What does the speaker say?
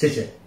谢谢。